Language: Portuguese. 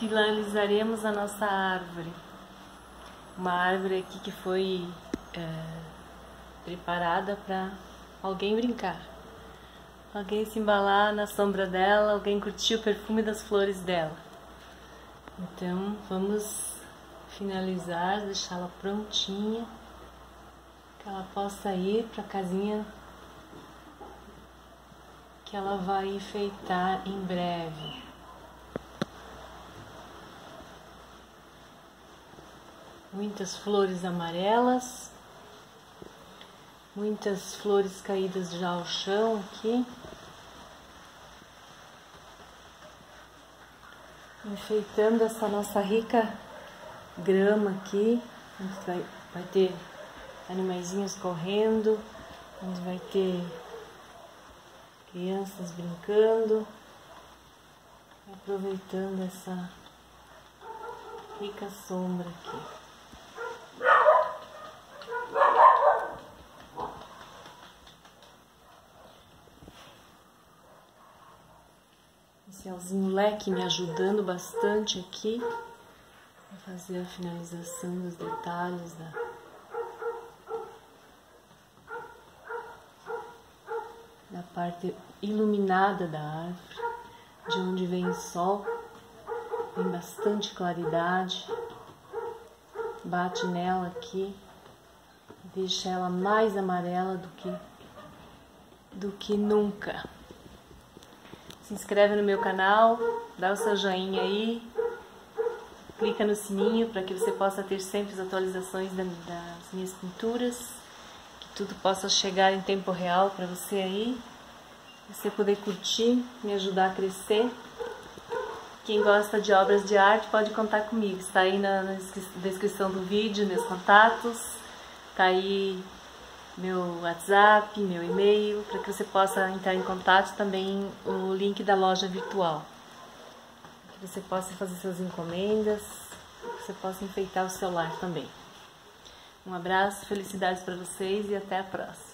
Finalizaremos a nossa árvore. Uma árvore aqui que foi é, preparada para alguém brincar. Alguém se embalar na sombra dela, alguém curtir o perfume das flores dela. Então vamos finalizar, deixá-la prontinha, que ela possa ir para a casinha que ela vai enfeitar em breve. Muitas flores amarelas, muitas flores caídas já ao chão aqui. Enfeitando essa nossa rica grama aqui, onde vai, vai ter animaizinhos correndo, onde vai ter crianças brincando, aproveitando essa rica sombra aqui. Céuzinho leque me ajudando bastante aqui a fazer a finalização dos detalhes da da parte iluminada da árvore, de onde vem o sol, vem bastante claridade, bate nela aqui, deixa ela mais amarela do que do que nunca. Se inscreve no meu canal, dá o seu joinha aí, clica no sininho para que você possa ter sempre as atualizações das minhas pinturas tudo possa chegar em tempo real para você aí, você poder curtir, me ajudar a crescer. Quem gosta de obras de arte pode contar comigo, está aí na, descrição do vídeo, meus contatos, está aí meu WhatsApp, meu e-mail, para que você possa entrar em contato também o link da loja virtual. Que você possa fazer suas encomendas, que você possa enfeitar o seu lar também. Um abraço, felicidades para vocês e até a próxima.